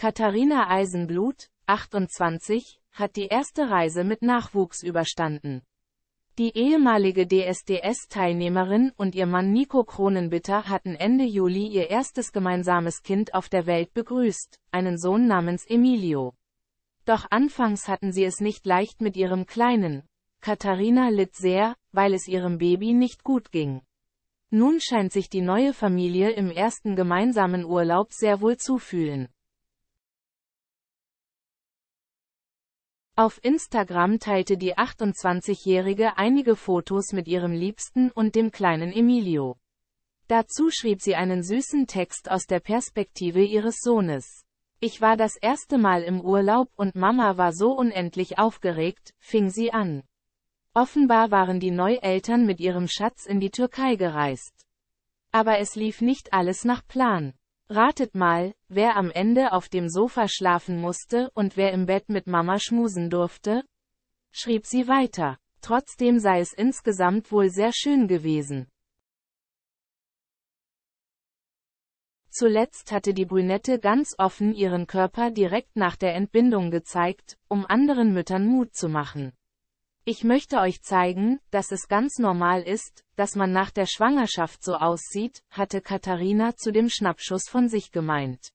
Katharina Eisenblut, 28, hat die erste Reise mit Nachwuchs überstanden. Die ehemalige DSDS-Teilnehmerin und ihr Mann Nico Kronenbitter hatten Ende Juli ihr erstes gemeinsames Kind auf der Welt begrüßt, einen Sohn namens Emilio. Doch anfangs hatten sie es nicht leicht mit ihrem Kleinen. Katharina litt sehr, weil es ihrem Baby nicht gut ging. Nun scheint sich die neue Familie im ersten gemeinsamen Urlaub sehr wohl zu Auf Instagram teilte die 28-Jährige einige Fotos mit ihrem Liebsten und dem kleinen Emilio. Dazu schrieb sie einen süßen Text aus der Perspektive ihres Sohnes. Ich war das erste Mal im Urlaub und Mama war so unendlich aufgeregt, fing sie an. Offenbar waren die Neueltern mit ihrem Schatz in die Türkei gereist. Aber es lief nicht alles nach Plan. Ratet mal, wer am Ende auf dem Sofa schlafen musste und wer im Bett mit Mama schmusen durfte? Schrieb sie weiter. Trotzdem sei es insgesamt wohl sehr schön gewesen. Zuletzt hatte die Brünette ganz offen ihren Körper direkt nach der Entbindung gezeigt, um anderen Müttern Mut zu machen. Ich möchte euch zeigen, dass es ganz normal ist, dass man nach der Schwangerschaft so aussieht, hatte Katharina zu dem Schnappschuss von sich gemeint.